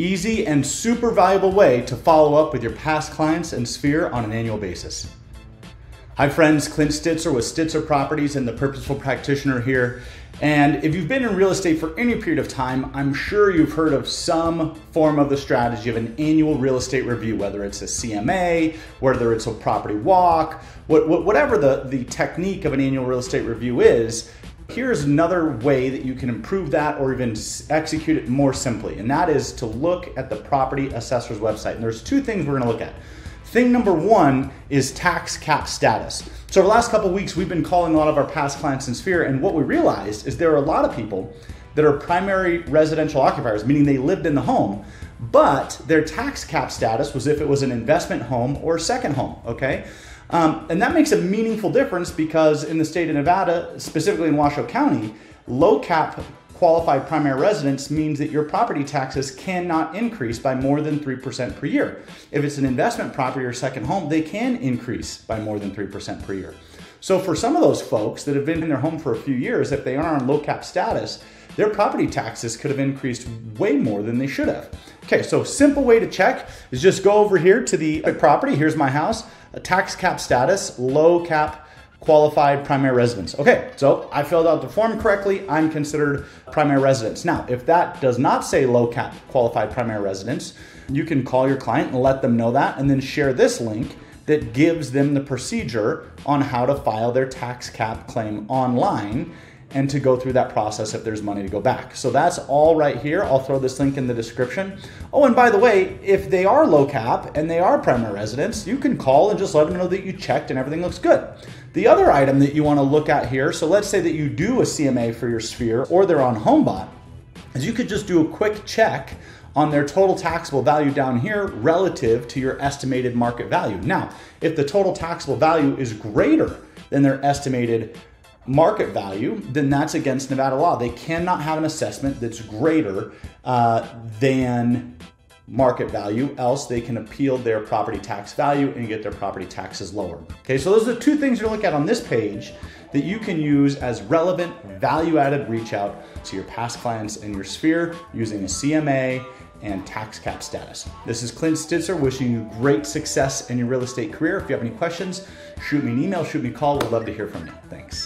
easy and super valuable way to follow up with your past clients and Sphere on an annual basis. Hi, friends. Clint Stitser with Stitser Properties and the Purposeful Practitioner here. And if you've been in real estate for any period of time, I'm sure you've heard of some form of the strategy of an annual real estate review, whether it's a CMA, whether it's a property walk, whatever the, the technique of an annual real estate review is. Here's another way that you can improve that or even execute it more simply, and that is to look at the property assessor's website. And there's two things we're gonna look at. Thing number one is tax cap status. So, over the last couple weeks, we've been calling a lot of our past clients in Sphere, and what we realized is there are a lot of people that are primary residential occupiers, meaning they lived in the home, but their tax cap status was if it was an investment home or second home, okay? Um, and that makes a meaningful difference because in the state of Nevada, specifically in Washoe County, low cap qualified primary residence means that your property taxes cannot increase by more than 3% per year. If it's an investment property or second home, they can increase by more than 3% per year. So for some of those folks that have been in their home for a few years, if they are on low cap status, their property taxes could have increased way more than they should have. Okay, so simple way to check is just go over here to the uh, property. Here's my house, tax cap status, low cap qualified primary residence. Okay, so I filled out the form correctly. I'm considered primary residence. Now, if that does not say low cap qualified primary residence, you can call your client and let them know that and then share this link that gives them the procedure on how to file their tax cap claim online and to go through that process if there's money to go back. So that's all right here. I'll throw this link in the description. Oh, and by the way, if they are low cap and they are primary residents, you can call and just let them know that you checked and everything looks good. The other item that you want to look at here, so let's say that you do a CMA for your sphere or they're on HomeBot, is you could just do a quick check on their total taxable value down here relative to your estimated market value. Now, if the total taxable value is greater than their estimated market value, then that's against Nevada law. They cannot have an assessment that's greater uh, than market value, else they can appeal their property tax value and get their property taxes lower. Okay, so those are the two things to look at on this page that you can use as relevant, value added reach out to your past clients in your sphere using a CMA and tax cap status. This is Clint Stitser wishing you great success in your real estate career. If you have any questions, shoot me an email, shoot me a call. We'd love to hear from you. Thanks.